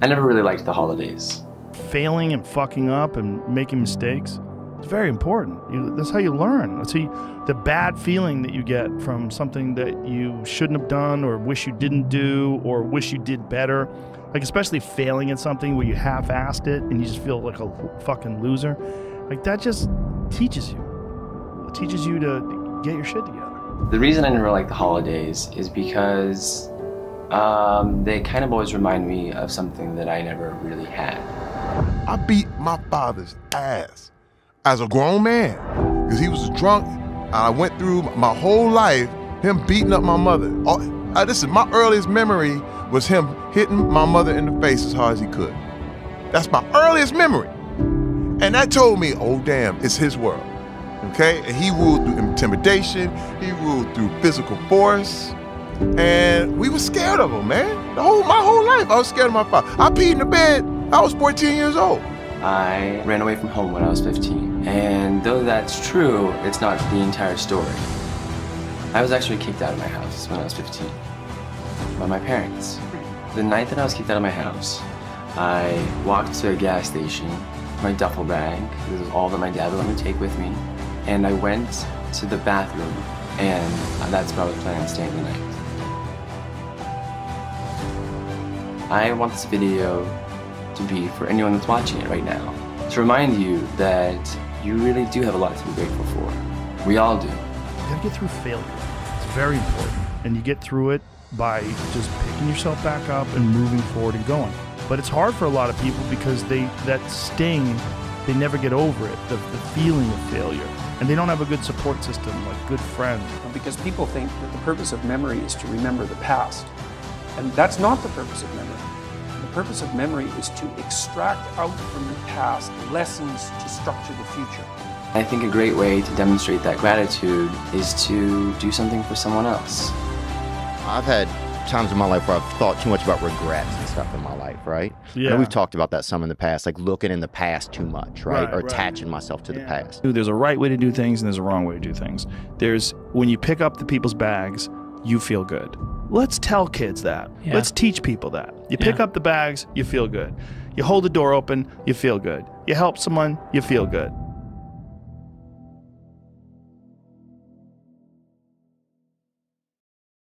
I never really liked the holidays. Failing and fucking up and making mistakes. It's very important. You, that's how you learn. That's how you, the bad feeling that you get from something that you shouldn't have done or wish you didn't do or wish you did better. Like, especially failing at something where you half assed it and you just feel like a fucking loser. Like, that just teaches you. It teaches you to get your shit together. The reason I never like the holidays is because um, they kind of always remind me of something that I never really had. I beat my father's ass as a grown man because he was drunk. I went through my whole life him beating up my mother. Oh, this is my earliest memory was him hitting my mother in the face as hard as he could. That's my earliest memory. And that told me, oh damn, it's his world. Okay? And he ruled through intimidation, he ruled through physical force. And we were scared of him, man. The whole my whole life I was scared of my father. I peed in the bed. I was 14 years old. I ran away from home when I was 15. And though that's true, it's not the entire story. I was actually kicked out of my house when I was 15 by my parents. The night that I was kicked out of my house, I walked to a gas station, my duffel bag, this is all that my dad would let me take with me, and I went to the bathroom, and that's where I was planning on staying the night. I want this video to be for anyone that's watching it right now. To remind you that you really do have a lot to be grateful for. We all do. You gotta get through failure. It's very important. And you get through it by just picking yourself back up and moving forward and going. But it's hard for a lot of people because they that sting, they never get over it, the, the feeling of failure. And they don't have a good support system, like good friends. Because people think that the purpose of memory is to remember the past. And that's not the purpose of memory. The purpose of memory is to extract out from the past lessons to structure the future. I think a great way to demonstrate that gratitude is to do something for someone else. I've had times in my life where I've thought too much about regrets and stuff in my life, right? I know Yeah. we've talked about that some in the past, like looking in the past too much, right? Right, or right. attaching myself to the past. There's a right way to do things and there's a wrong way to do things. There's when you pick up the people's bags, you feel good. Let's tell kids that. Yeah. Let's teach people that. You pick Yeah. up the bags, you feel good. You hold the door open, you feel good. You help someone, you feel good.